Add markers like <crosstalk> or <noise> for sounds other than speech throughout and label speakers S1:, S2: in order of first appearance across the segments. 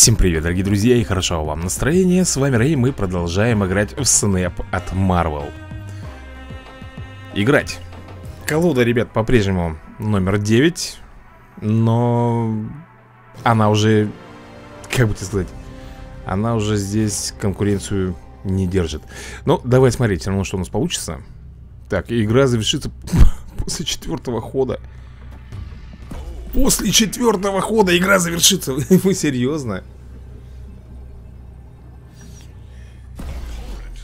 S1: Всем привет, дорогие друзья, и хорошо вам настроение. С вами Рэй, мы продолжаем играть в Снэп от Marvel. Играть. Колода, ребят, по-прежнему номер 9, но она уже, как бы сказать, она уже здесь конкуренцию не держит. Ну, давай смотреть, все равно, что у нас получится. Так, игра завершится <laughs> после четвертого хода. После четвертого хода игра завершится. <laughs> Вы серьезно?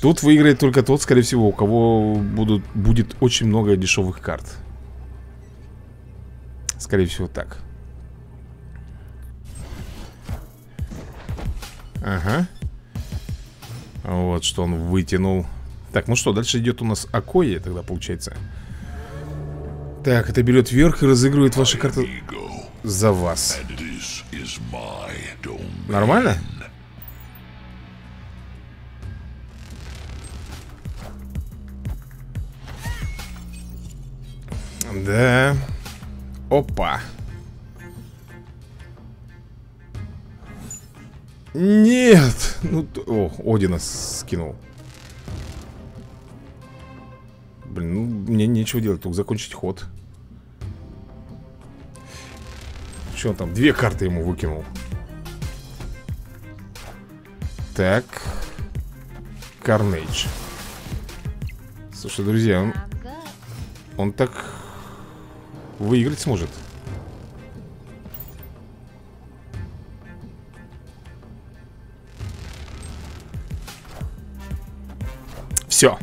S1: Тут выиграет только тот, скорее всего, у кого будут, будет очень много дешевых карт. Скорее всего, так. Ага. Вот что он вытянул. Так, ну что, дальше идет у нас Акои, тогда получается. Так, это берет вверх и разыгрывает ваши карты за вас. Нормально? Да. Опа. Нет! Ну, о, Одина скинул. Блин, ну, мне нечего делать, только закончить ход. Что он там? Две карты ему выкинул. Так. Карнейдж. Слушай, друзья, он, он так выиграть сможет. Все.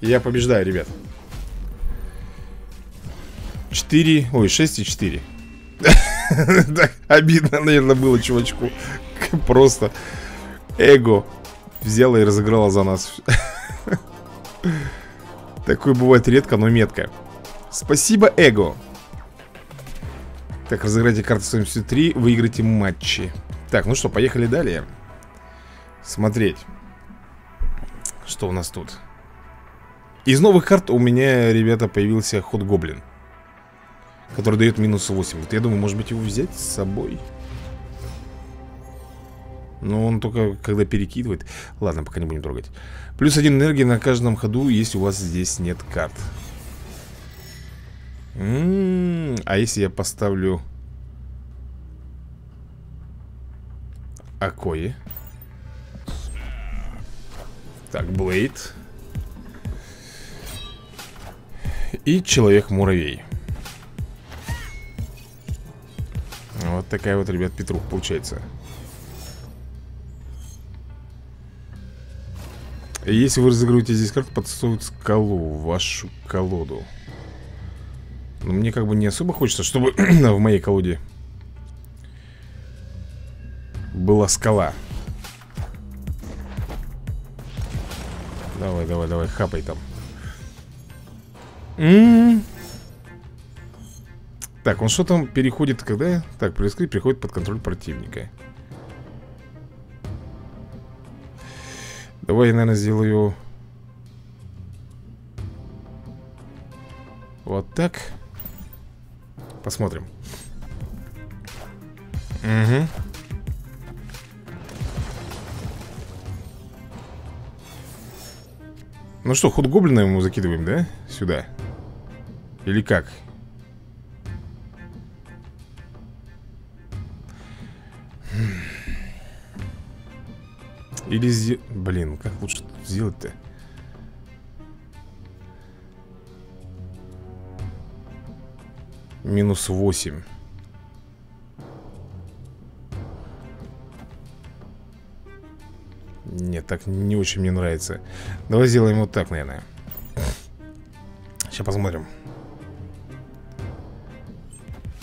S1: Я побеждаю, ребят. 4, ой, 6 и 4 Так <laughs> обидно, наверное, было чувачку. <laughs> Просто эго взяла и разыграла за нас. <laughs> Такое бывает редко, но метко. Спасибо, эго. Так, разыграйте карты 73 Выиграйте матчи. Так, ну что, поехали далее. Смотреть Что у нас тут. Из новых карт у меня, ребята, появился ход Гоблин Который дает минус 8 Вот я думаю, может быть его взять с собой. Но он только когда перекидывает. Ладно, пока не будем трогать. Плюс один энергии на каждом ходу, если у вас здесь нет карт. М -м -м, А если я поставлю Акои? Так, Блейд И Человек-муравей Вот такая вот, ребят, Петрух получается. Если вы разыгрываете здесь карту, подсовывают скалу Вашу колоду. Но мне как бы не особо хочется, чтобы <clears throat> в моей колоде Была скала. Давай, давай, давай, хапай там. М -м -м. Так, он что там переходит, когда? Так, происходит, переходит под контроль противника Давай я, наверное, сделаю Вот так Посмотрим Угу Ну что, ход гоблина ему закидываем, да? Сюда Или как? Или сделать... Блин, как лучше сделать-то? Минус 8 Нет, так не очень мне нравится. Давай сделаем вот так, наверное. Сейчас посмотрим.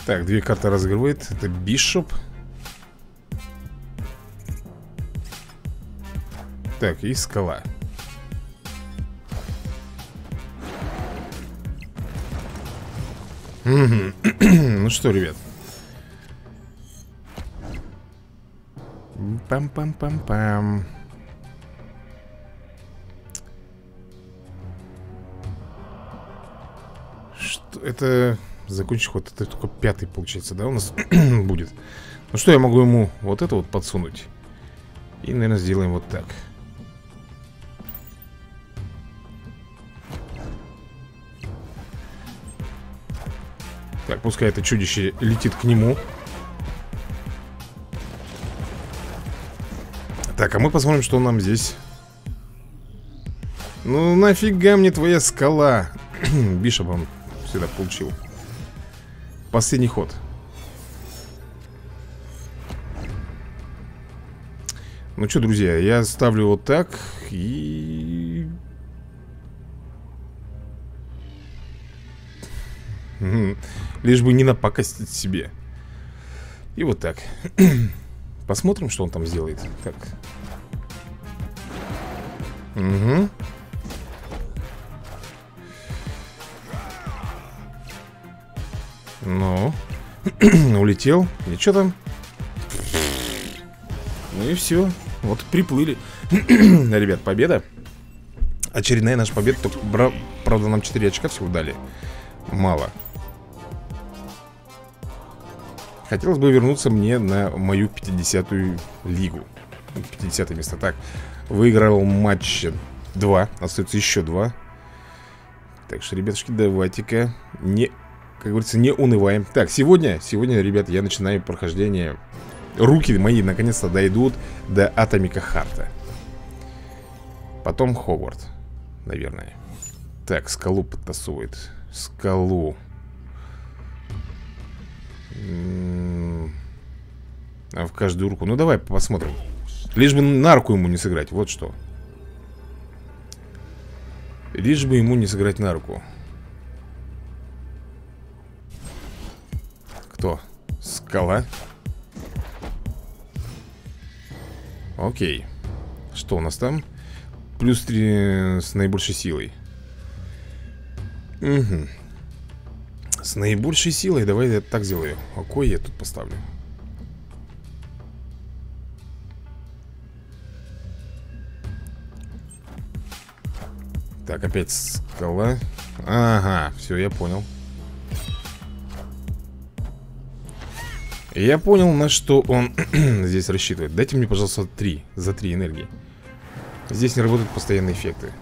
S1: Так, две карты разыгрывает. Это Бишоп Так, и скала. <clears throat> Ну что, ребят? Пам-пам-пам-пам. Что это... закончить ход? Это только пятый, получается, да, у нас <clears throat> будет? Ну что, я могу ему вот это вот подсунуть? И, наверное, сделаем вот так пускай это чудище летит к нему. Так, а мы посмотрим, что нам здесь. Ну нафига мне твоя скала? <clears throat> Бишоп он сюда получил. Последний ход. Ну что, друзья, я ставлю вот так И... Лишь бы не напакостить себе. И вот так. <clears throat> Посмотрим, что он там сделает. Так. Угу Ну. <clears throat> Улетел. И что там? Ну и все Вот приплыли. <clears throat> Ребят, победа. Очередная наша победа. Только, правда, нам 4 очка всего дали. Мало Хотелось бы вернуться мне на мою 50-ю лигу. 50 место. Так, выиграл матч 2 Остается еще 2 Так что, ребятушки, давайте-ка Не как говорится, не унываем. Так, сегодня, сегодня, ребят, я начинаю прохождение. Руки мои наконец-то дойдут до Атомика Харта Потом Хогварт, наверное. Так, скалу подтасует Скалу в каждую руку. Ну давай посмотрим. Лишь бы на руку ему не сыграть, вот что. Лишь бы ему не сыграть на руку. Кто? Скала? Окей. Что у нас там? Плюс 3 с наибольшей силой. Угу наибольшей силой. Давай я так сделаю. Какой я тут поставлю? Так, опять скала. Ага, все, я понял. Я понял, на что он <clears throat> здесь рассчитывает. Дайте мне, пожалуйста, три За три энергии. Здесь не работают постоянные эффекты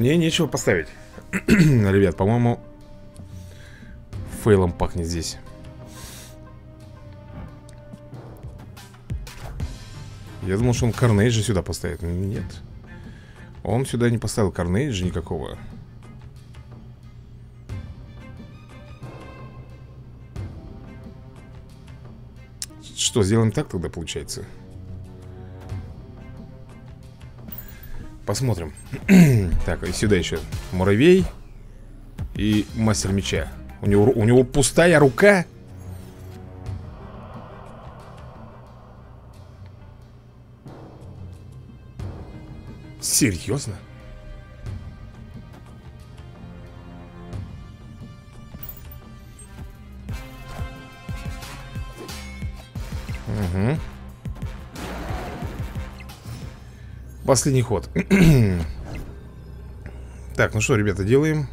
S1: Мне нечего поставить. <clears throat> Ребят, по-моему Фейлом пахнет здесь. Я думал, что он Карнейджа сюда поставит. Нет. Он сюда не поставил Карнейджа никакого. Что, сделаем так тогда получается? Посмотрим. <clears throat> Так, и сюда еще Муравей И мастер меча. У него, у него пустая рука. Серьезно? Последний ход. <clears throat> Так, ну что, ребята, делаем.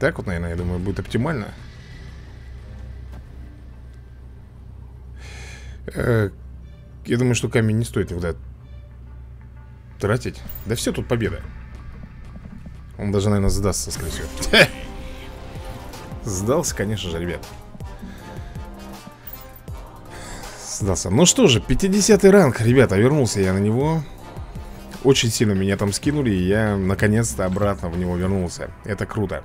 S1: Так вот, наверное, я думаю, будет оптимально. Э, Я думаю, что камень не стоит никуда тратить. Да все, тут победа. Он даже, наверное, сдастся, скорее всего. <laughs> Сдался, конечно же, ребят. Сдался. Ну что же, 50 ранг, ребята, вернулся я на него Очень сильно меня там скинули И я, наконец-то, обратно в него вернулся Это круто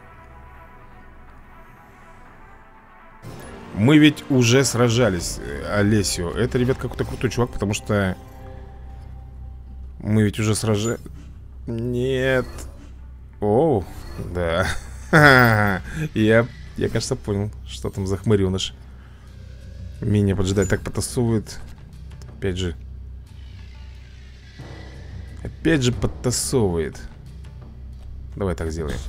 S1: Мы ведь уже сражались, э, Олесио Это, ребят, какой-то крутой чувак, потому что мы ведь уже сражаем... Нет. Оу, да. <laughs> я, я, кажется, понял, что там за хмырёныш. Меня поджидает, так потасовывает. Опять же. Опять же подтасовывает. Давай так сделаем.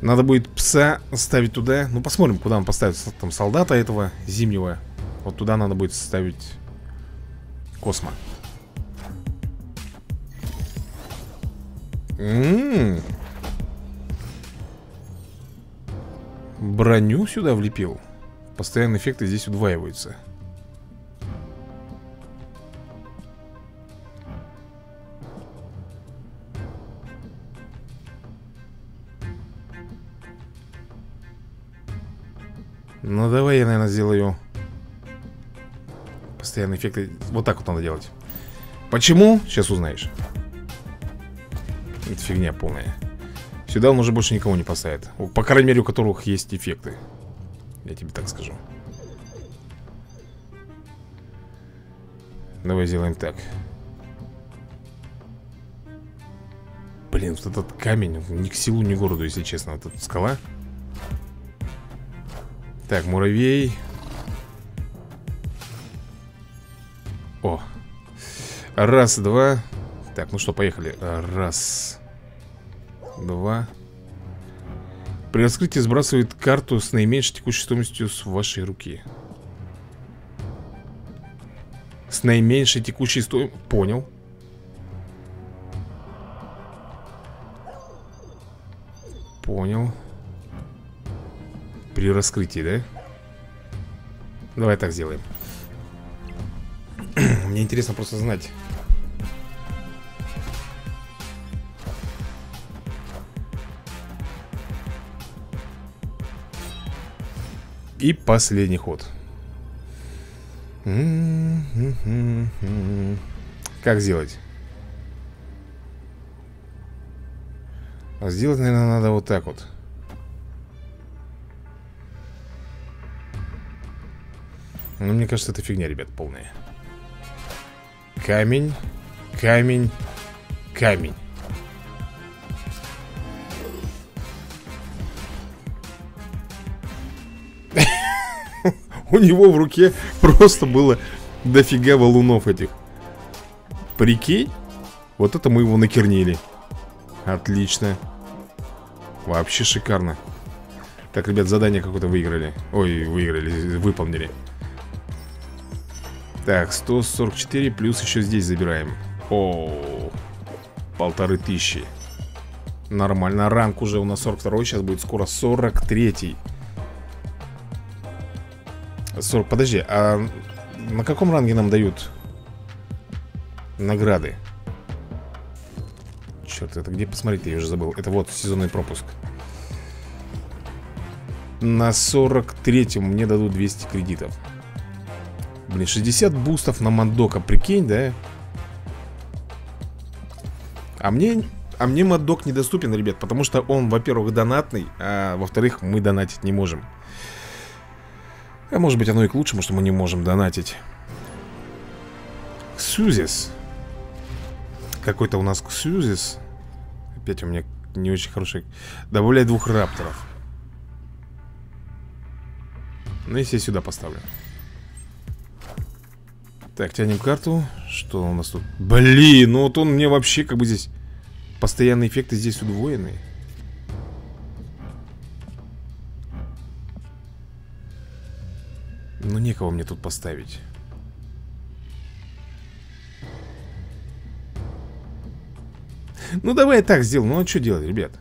S1: Надо будет пса ставить туда Ну посмотрим, куда он поставит Там солдата этого зимнего Вот туда надо будет ставить Космо М -м -м. Броню сюда влепил Постоянные эффекты здесь удваиваются Ну давай я, наверное, сделаю Постоянные эффекты. Вот так вот надо делать. Почему? Сейчас узнаешь. Это фигня полная. Сюда он уже больше никого не поставит. По крайней мере, у которых есть эффекты. Я тебе так скажу. Давай сделаем так. Блин, вот этот камень Ни к селу, ни к городу, если честно. Вот эта скала так, муравей. О. Раз, два. Так, ну что, поехали. Раз Два. При раскрытии сбрасывает карту с наименьшей текущей стоимостью с вашей руки. С наименьшей текущей стоимостью Понял при раскрытии, да? Давай так сделаем <clears throat> Мне интересно просто знать И последний ход Как сделать? Сделать, наверное, надо вот так вот Ну, мне кажется, это фигня, ребят, полная. Камень Камень Камень. У него в руке просто было дофига валунов этих. Прикинь Вот это мы его накернили Отлично. Вообще шикарно. Так, ребят, задание какое-то выиграли. Ой, выиграли, выполнили так, 144 плюс еще здесь забираем. О, полторы тысячи. Нормально, ранг уже у нас 42 Сейчас будет скоро 43 40, Подожди, а на каком ранге нам дают награды? Черт, это где посмотреть, я уже забыл. Это вот сезонный пропуск. На 43-м мне дадут 200 кредитов Блин, 60 бустов на Мандока, прикинь, да? А мне, а мне Мандок недоступен, ребят Потому что он, во-первых, донатный А во-вторых, мы донатить не можем. А может быть оно и к лучшему, что мы не можем донатить. Ксюзис. Какой-то у нас Ксюзис. Опять у меня не очень хороший. Добавляй двух рапторов. Ну, если я сюда поставлю так, тянем карту. Что у нас тут? Блин, ну вот он мне вообще как бы здесь Постоянные эффекты здесь удвоены. Ну некого мне тут поставить. Ну давай так сделаем Ну а что делать, ребят?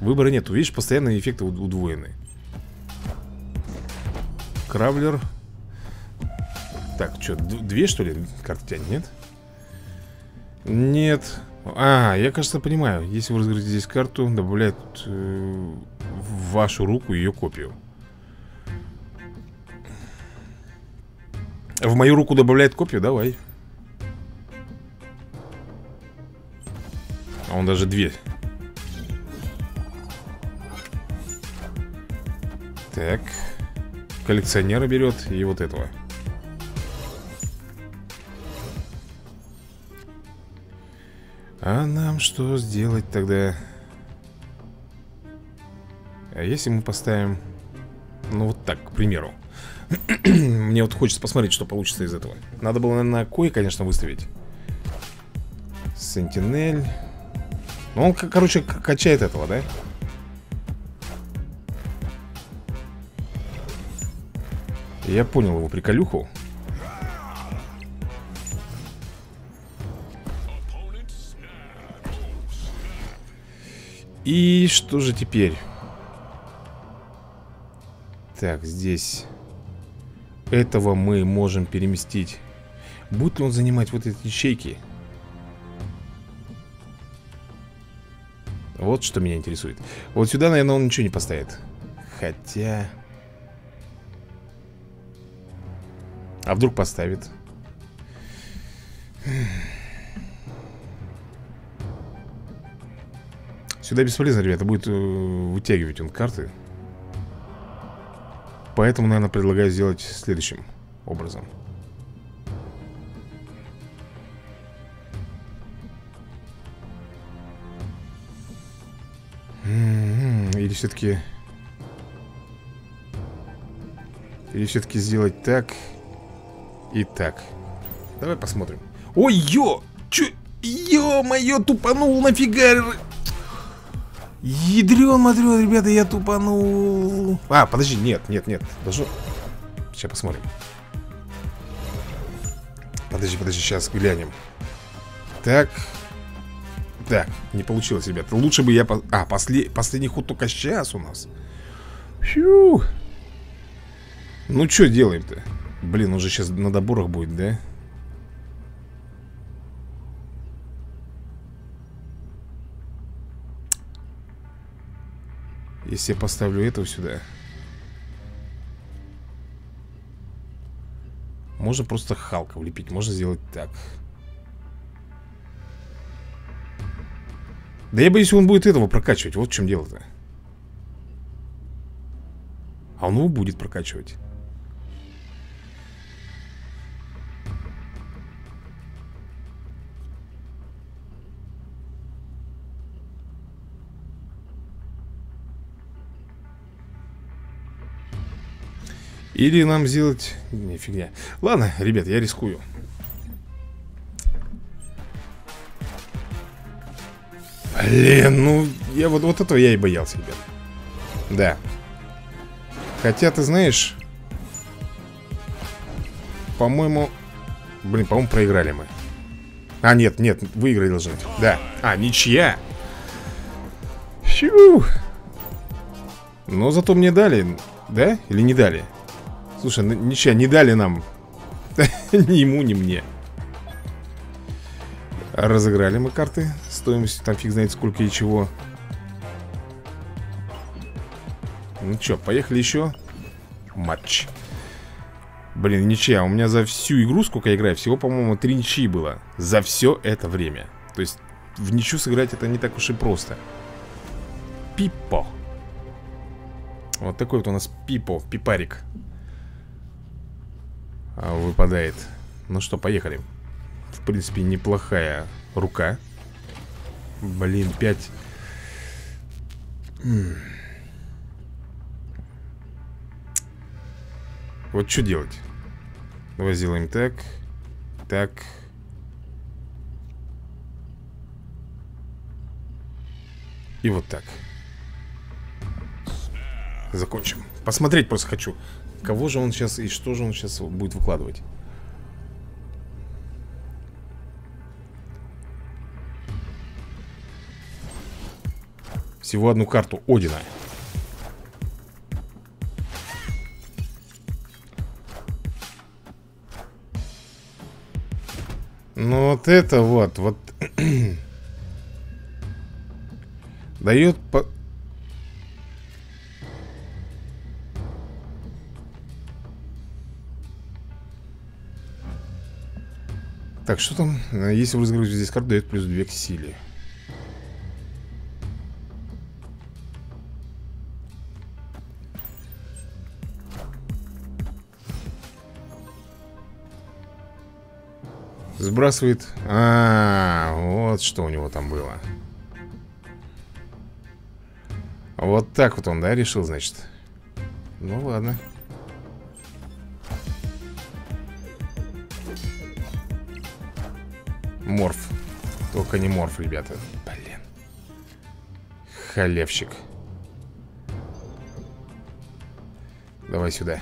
S1: Выбора нету. Видишь, постоянные эффекты удвоены. Кравлер так, что, две что ли карты тянет, нет? Нет. А, я, кажется, понимаю. Если вы разыграете здесь карту, добавляет э, в вашу руку ее копию. В мою руку добавляет копию? Давай. А он даже две. Так. Коллекционера берет и вот этого А нам что сделать тогда? А если мы поставим... Ну вот так, к примеру <clears throat> Мне вот хочется посмотреть, что получится из этого Надо было, наверное, кое, конечно, выставить Сентинель Ну, он, короче, качает этого, да? Я понял его приколюху. И что же теперь? Так, здесь Этого мы можем переместить Будет ли он занимать вот эти ячейки? Вот что меня интересует Вот сюда, наверное, он ничего не поставит Хотя... А вдруг поставит? Сюда бесполезно, ребята, будет э, вытягивать он карты Поэтому, наверное, предлагаю сделать следующим образом Или все-таки... Или все-таки сделать так и так Давай посмотрим Ой, ё! Чё? Ё-моё, тупанул нафига Ядрен, мадрен, ребята, я тупанул. А, подожди, нет, нет, нет. Должно... Сейчас посмотрим. Подожди, подожди, сейчас глянем. Так. Так, не получилось, ребята. Лучше бы я... По... А, после... последний ход только сейчас у нас. Фью. Ну, что делаем-то? Блин, уже сейчас на доборах будет, да? Если я поставлю этого сюда. Можно просто Халка влепить Можно сделать так. Да я боюсь, он будет этого прокачивать Вот в чем дело-то. А он его будет прокачивать Или нам сделать... Не, фигня Ладно, ребят, я рискую. Блин, ну я вот, вот этого я и боялся, ребят. Да. Хотя, ты знаешь По-моему Блин, по-моему, проиграли мы. А, нет, нет, выиграть должны Да, а, ничья. Фью. Но зато мне дали Да? Или не дали? Слушай, ничего, не дали нам <laughs> Ни ему, ни мне Разыграли мы карты Стоимость там фиг знает сколько и чего. Ну что, поехали еще Матч. Блин, ничья, у меня за всю игру, сколько я играю Всего, по-моему, три ничьи было За все это время. То есть в ничью сыграть это не так уж и просто. Пипо. Вот такой вот у нас Пипо, Пипарик выпадает. Ну что, поехали. В принципе, неплохая рука. Блин, 5 Вот что делать? Давай сделаем так Так. И вот так. Закончим. Посмотреть просто хочу Кого же он сейчас и что же он сейчас будет выкладывать? Всего одну карту Одина Ну вот это вот Вот <clears throat> Дает по Так, что там? Если вы разыгрываете здесь карту, дает плюс 2 к силе. Сбрасывает... А, -а, а, вот что у него там было. Вот так вот он, да, решил, значит? Ну ладно. Морф. Только не морф, ребята. Блин. Халявщик Давай сюда.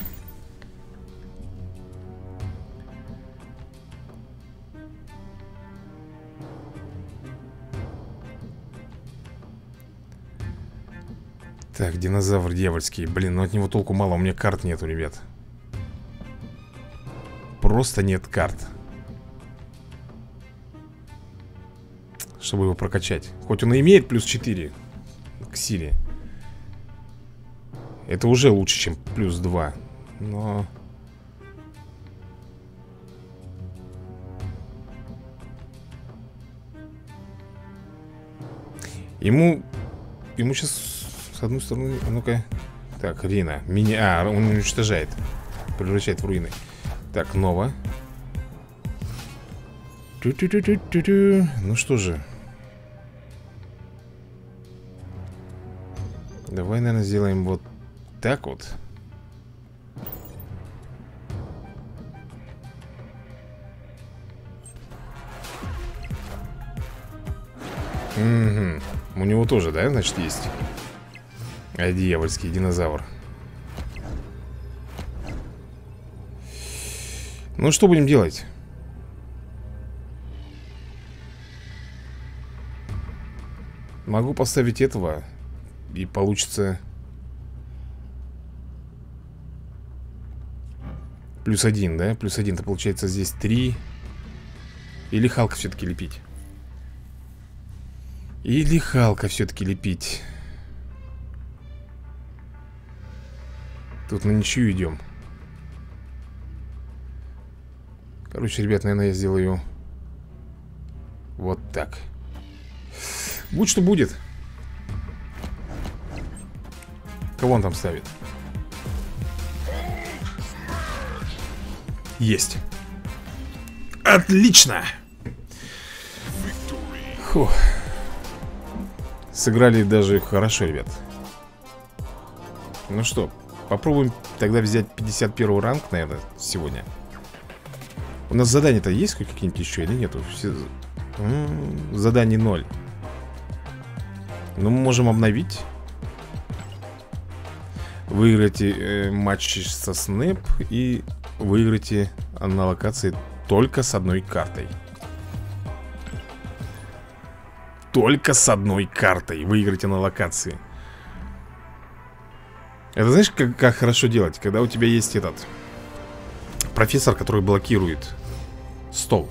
S1: Так, динозавр дьявольский. Блин, ну от него толку мало, у меня карт нету, ребят. Просто нет карт Чтобы его прокачать. Хоть он и имеет плюс 4 К силе. Это уже лучше, чем плюс 2 Но... Ему... Ему сейчас с одной стороны, ну-ка. Так, Рина, меня, а, он уничтожает Превращает в руины. Так, Нова. Ну что же Давай, наверное, сделаем вот так вот Угу. У него тоже, да, значит, есть а дьявольский динозавр Ну что будем делать? Могу поставить этого И получится Плюс один, да? Плюс один, то получается здесь три. Или Халка все-таки лепить? Или Халка все-таки лепить? Тут на ничью идем. Короче, ребят, наверное, я сделаю Вот так. Будь что будет Кого он там ставит? Есть. Отлично! Фух Сыграли даже хорошо, ребят. Ну что, Попробуем тогда взять 51 ранг, наверное, сегодня. У нас задания-то есть какие-нибудь еще или нету? Все... Заданий 0 Ну, мы можем обновить Выиграйте э, матч со Снэп И выиграйте на локации только с одной картой. Только с одной картой Выиграйте на локации. Это знаешь, как, как хорошо делать? Когда у тебя есть этот Профессор, который блокирует Стол.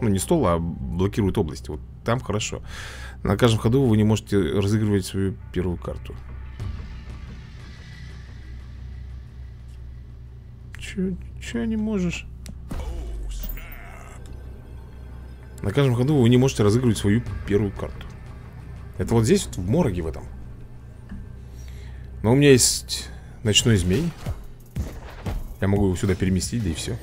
S1: Ну не стол, а блокирует область. Вот там хорошо. На каждом ходу вы не можете разыгрывать свою первую карту Че, че не можешь? На каждом ходу вы не можете разыгрывать свою первую карту. Это вот здесь, вот в мороге в этом. Но у меня есть ночной змей. Я могу его сюда переместить, да и все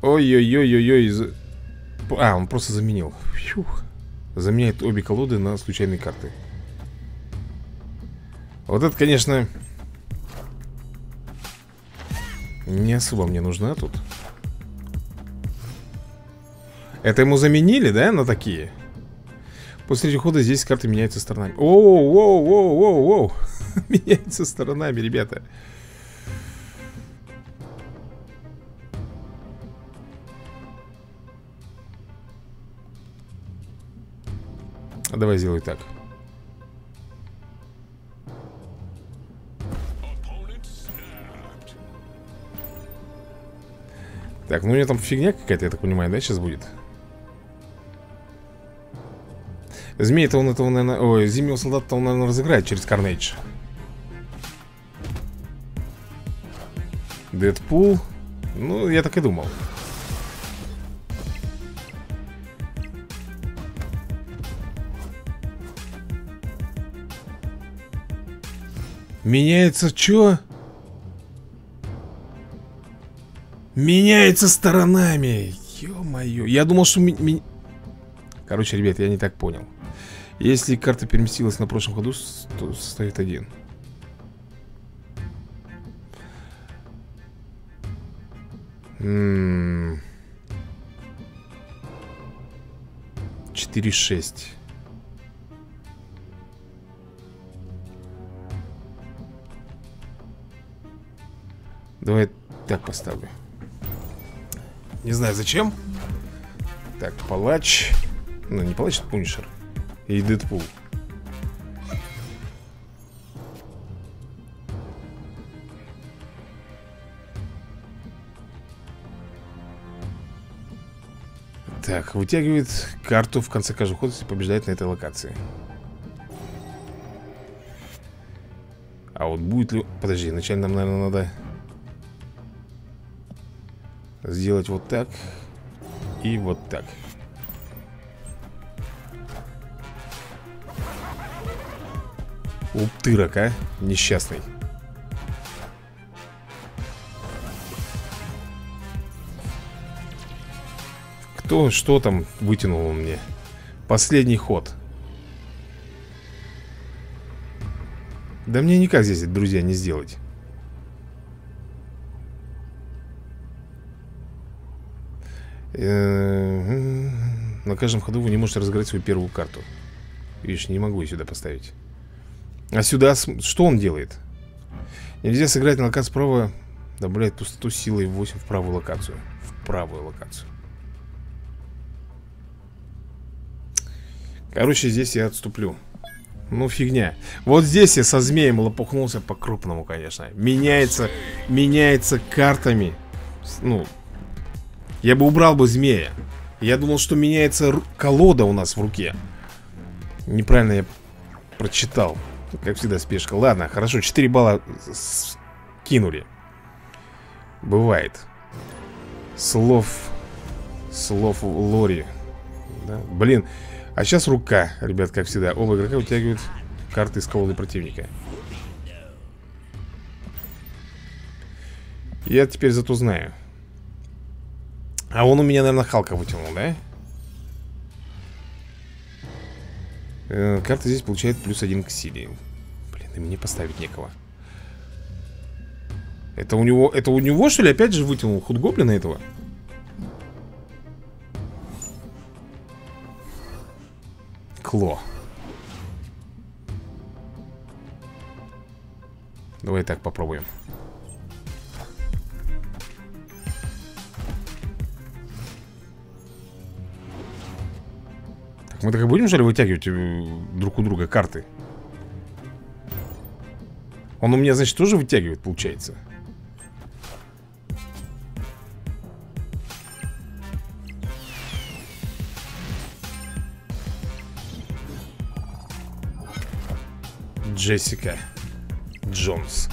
S1: Ой-ой-ой-ой-ой А, он просто заменил. Фух. Заменяет обе колоды на случайные карты Вот это, конечно Не особо мне нужна тут. Это ему заменили, да, на такие? После третьего хода здесь карты меняются сторонами. Оу, оу, оу, оу, оу. <laughs> Меняются сторонами, ребята. А Давай сделай так Так, ну у меня там фигня какая-то, я так понимаю, да, сейчас будет? Змей-то он этого, наверное... Ой, зимнего солдата-то он, наверное, разыграет через Карнейдж. Дэдпул. Ну, я так и думал. Меняется что? Меняется сторонами. Ё-моё. Я думал, что... Ми... Короче, ребят, я не так понял. Если карта переместилась на прошлом ходу, то составит один. 4-6 Давай так поставлю Не знаю зачем. Так, палач. Ну не палач, а пунишер. И Дэдпул. Так, вытягивает карту в конце каждого хода, если побеждает на этой локации. А вот будет ли... Подожди, вначале нам, наверное, надо... Сделать вот так. И вот так. Уптырок, а? Несчастный. Кто, что там вытянул он мне? Последний ход. Да мне никак здесь, друзья, не сделать. На каждом ходу вы не можете разыграть свою первую карту. Видишь, не могу ее сюда поставить. А сюда что он делает? Нельзя сыграть на локацию справа. Добавляет пустоту силой 8 в правую локацию. В правую локацию. Короче, здесь я отступлю Ну, фигня Вот здесь я со змеем лопухнулся по-крупному, конечно Меняется, меняется картами Ну, я бы убрал бы змея. Я думал, что меняется колода у нас в руке. Неправильно я прочитал. Как всегда спешка. Ладно, хорошо, 4 балла кинули Бывает. Слов Слов Лори да? Блин, а сейчас рука, ребят, как всегда. Оба игрока вытягивают карты из колоды противника. Я теперь зато знаю А он у меня, наверное, Халка вытянул, да? Э, карта здесь получает плюс один к силе Блин, и мне поставить некого Это у него, это у него, что ли, опять же вытянул худгоблина этого? Кло. Давай так попробуем. Мы так и будем, что вытягивать э, друг у друга карты? Он у меня, значит, тоже вытягивает, получается? Джессика Джонс.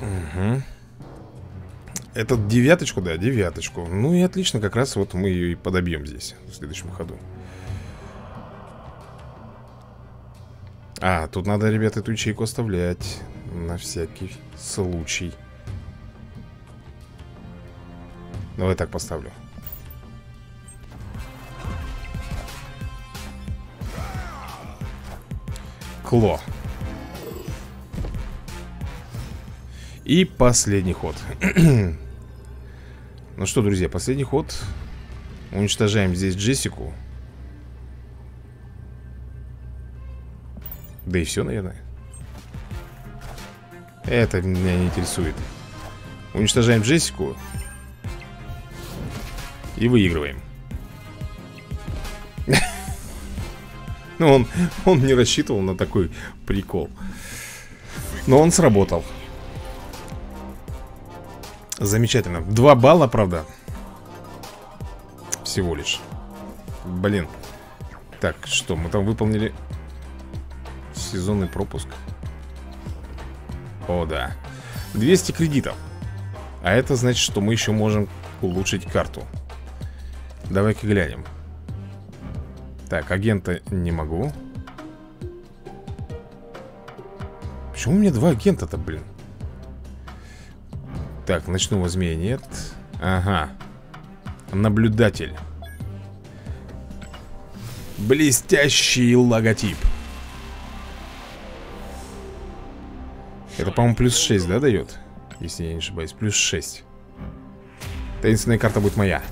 S1: Угу. Этот девяточку, да, девяточку. Ну и отлично, как раз вот мы ее и подобьем здесь в следующем ходу. А, тут надо, ребята, эту ячейку оставлять на всякий случай. Давай так поставлю. Кло. И последний ход. <clears throat> ну что, друзья, последний ход. Уничтожаем здесь Джессику. Да и все, наверное. Это меня не интересует. Уничтожаем Джессику. И выигрываем. <laughs> Ну, он, он не рассчитывал на такой прикол. Но он сработал. Замечательно. Два балла, правда. Всего лишь. Блин. Так, что, мы там выполнили сезонный пропуск. О, да. 200 кредитов. А это значит, что мы еще можем улучшить карту. Давай-ка глянем. Так, агента не могу Почему у меня два агента-то, блин? Так, ночного змея нет Ага Наблюдатель Блестящий логотип Это, по-моему, плюс 6, да, дает? Если я не ошибаюсь, плюс 6 Таинственная карта будет моя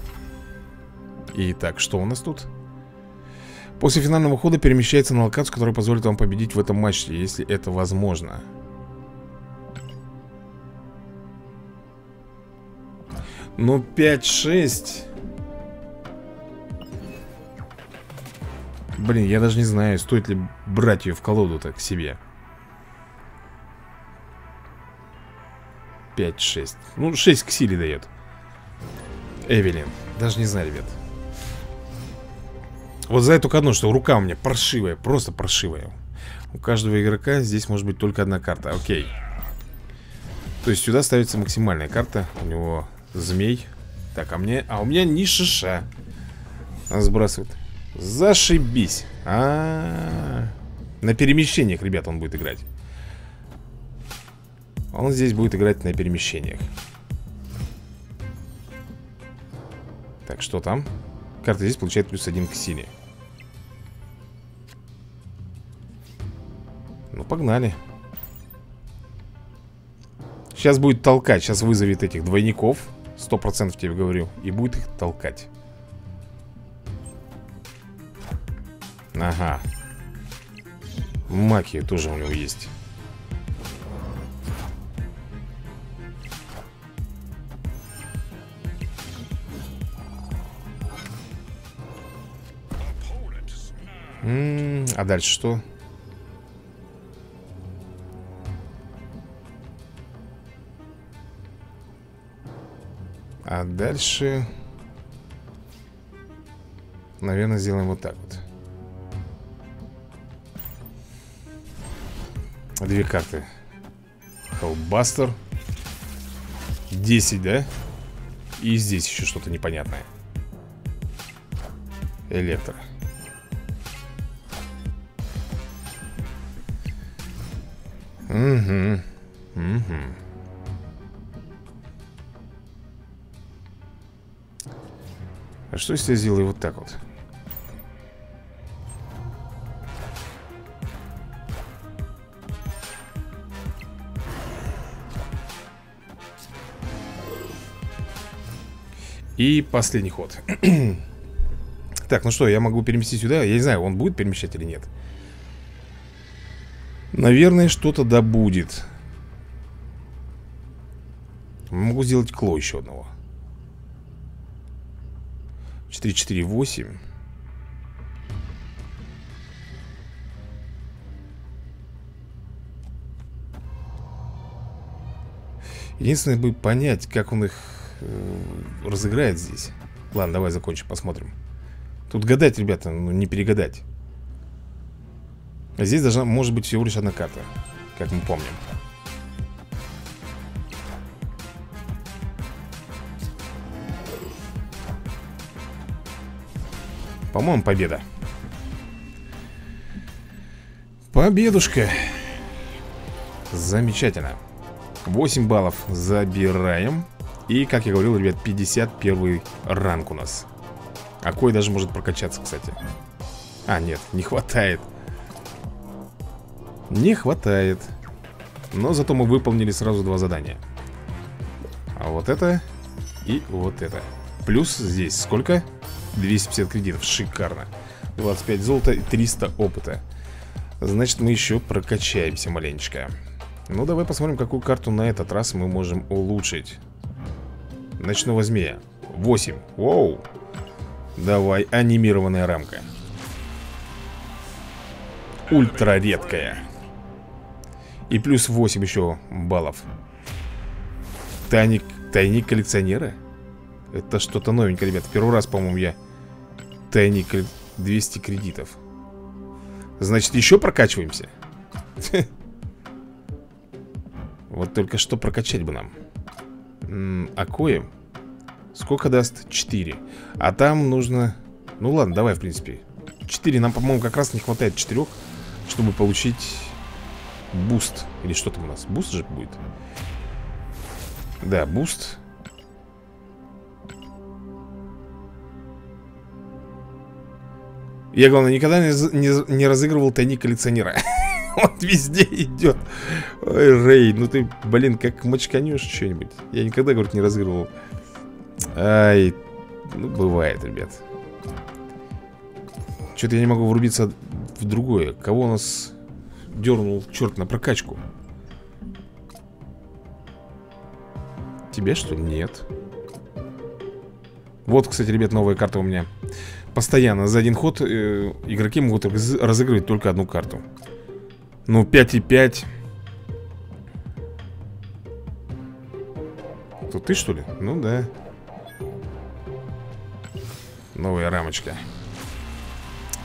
S1: Итак, что у нас тут? После финального хода перемещается на локацию, которая позволит вам победить в этом матче, если это возможно. Ну, 5-6... Блин, я даже не знаю, стоит ли брать ее в колоду-то к себе. 5-6. Ну, 6 к силе дает. Эвелин. Даже не знаю, ребят. Вот за это только одно, что рука у меня паршивая, просто паршивая. У каждого игрока здесь может быть только одна карта. Окей. То есть сюда ставится максимальная карта. У него змей. Так, а мне... А у меня ни шиша. Сбрасывает. Зашибись. А, -а, а На перемещениях, ребят, он будет играть. Он здесь будет играть на перемещениях. Так, что там? Карта здесь получает плюс один к силе. Ну, погнали. Сейчас будет толкать. Сейчас вызовет этих двойников. Сто процентов тебе говорю. И будет их толкать. Ага. Маки тоже у него есть. А дальше что? А дальше... Наверное, сделаем вот так вот. Две карты. Хеллбастер. 10, да? И здесь еще что-то непонятное. Электро. Угу. Что если я сделаю вот так вот? И последний ход. <clears throat> Так, ну что, я могу переместить сюда? Я не знаю, он будет перемещать или нет. Наверное, что-то да будет Могу сделать кло еще одного 4, 4, 8 Единственное бы понять, как он их э, разыграет здесь. Ладно, давай закончим, посмотрим. Тут гадать, ребята, ну не перегадать. Здесь должна, может быть, всего лишь одна карта Как мы помним По-моему, победа. Победушка. Замечательно. 8 баллов забираем. И, как я говорил, ребят, 51 ранг у нас. А кое даже может прокачаться, кстати. А, нет, не хватает. Не хватает. Но зато мы выполнили сразу два задания. А вот это и вот это. Плюс здесь сколько? 250 кредитов, шикарно. 25 золота и 300 опыта. Значит, мы еще прокачаемся маленечко. Ну, давай посмотрим, какую карту на этот раз мы можем улучшить. Ночного змея. 8, воу. Давай, анимированная рамка. Ультра редкая. И плюс 8 еще баллов. Тайник, тайник коллекционера? Это что-то новенькое, ребят. Первый раз, по-моему, я Тайник 200 кредитов. Значит, еще прокачиваемся? Вот только что прокачать бы нам. А кое? Сколько даст? 4 А там нужно... Ну ладно, давай, в принципе. 4 нам, по-моему, как раз не хватает 4 Чтобы получить буст. Или что там у нас? Буст же будет? Да, буст Я, главное, никогда не, не, не разыгрывал тайник коллекционера. <laughs> Он везде идет. Ой, Рэй, ну ты, блин, как мочканешь что-нибудь. Я никогда, говорит, не разыгрывал. Ай, ну бывает, ребят. Что-то я не могу врубиться в другое. Кого у нас дернул черт на прокачку? Тебя что ли? Нет. Вот, кстати, ребят, новая карта у меня Постоянно за один ход э, игроки могут разыгрывать только одну карту. Ну, 5,5 Тут ты что ли? Ну да. Новая рамочка.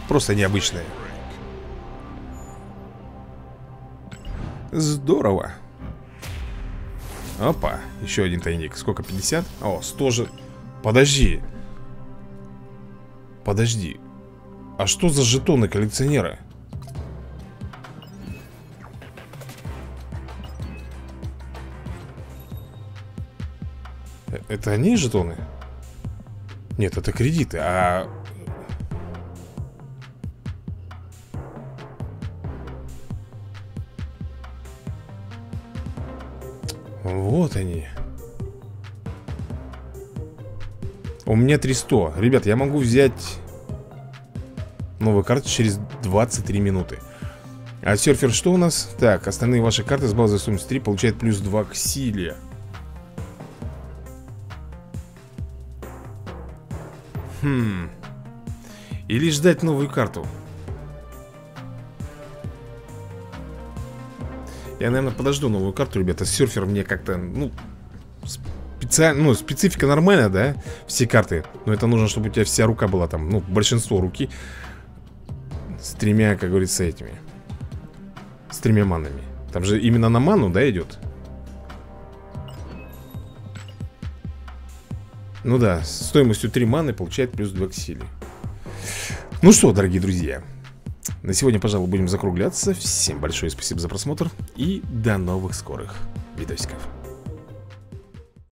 S1: Просто необычная. Здорово. Опа, еще один тайник. Сколько, 50? О, 100 же. Подожди Подожди А что за жетоны коллекционера? Э, это они жетоны? Нет, это кредиты, а... Вот они У меня 300 Ребят, я могу взять Новую карту через 23 минуты А серфер что у нас? Так, остальные ваши карты с базой стоимость 3 получают плюс 2 к силе Хм. Или ждать новую карту. Я, наверное, подожду новую карту, ребята. Серфер мне как-то, ну, специально, ну, специфика нормальная, да? Все карты. Но это нужно, чтобы у тебя вся рука была там, ну, большинство руки. С тремя, как говорится, этими. С тремя манами. Там же именно на ману, да, идет? Ну да, стоимостью 3 маны получает плюс 2 к силе Ну что, дорогие друзья На сегодня, пожалуй, будем закругляться Всем большое спасибо за просмотр И до новых скорых видосиков